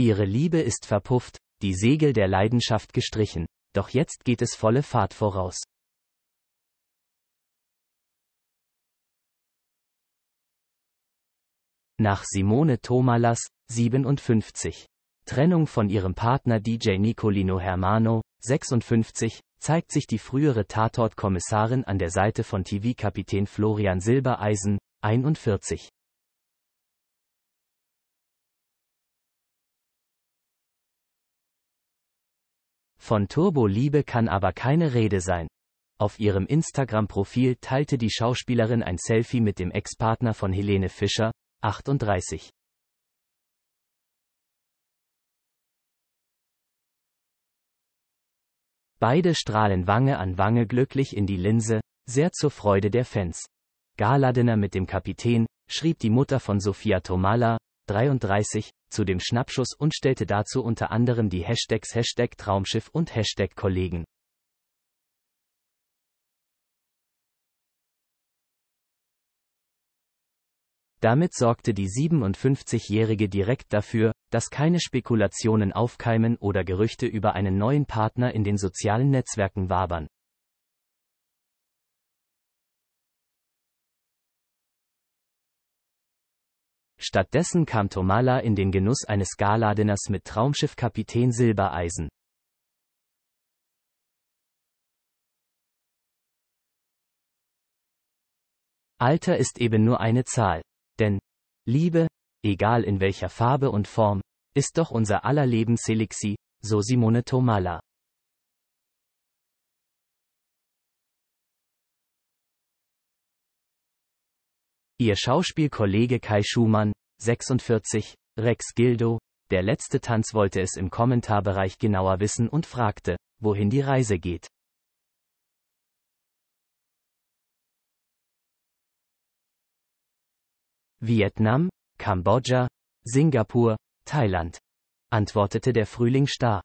Ihre Liebe ist verpufft, die Segel der Leidenschaft gestrichen, doch jetzt geht es volle Fahrt voraus. Nach Simone Tomalas, 57. Trennung von ihrem Partner DJ Nicolino Hermano, 56, zeigt sich die frühere Tatort-Kommissarin an der Seite von TV-Kapitän Florian Silbereisen, 41. Von Turbo-Liebe kann aber keine Rede sein. Auf ihrem Instagram-Profil teilte die Schauspielerin ein Selfie mit dem Ex-Partner von Helene Fischer, 38. Beide strahlen Wange an Wange glücklich in die Linse, sehr zur Freude der Fans. Galadiner mit dem Kapitän, schrieb die Mutter von Sofia Tomala, 33, zu dem Schnappschuss und stellte dazu unter anderem die Hashtags Hashtag Traumschiff und Hashtag Kollegen. Damit sorgte die 57-Jährige direkt dafür, dass keine Spekulationen aufkeimen oder Gerüchte über einen neuen Partner in den sozialen Netzwerken wabern. Stattdessen kam Tomala in den Genuss eines Galadiners mit Traumschiffkapitän Silbereisen. Alter ist eben nur eine Zahl. Denn Liebe, egal in welcher Farbe und Form, ist doch unser aller Lebenselixier, so Simone Tomala. Ihr Schauspielkollege Kai Schumann, 46, Rex Gildo, der letzte Tanz wollte es im Kommentarbereich genauer wissen und fragte, wohin die Reise geht. Vietnam, Kambodscha, Singapur, Thailand, antwortete der Frühling starr.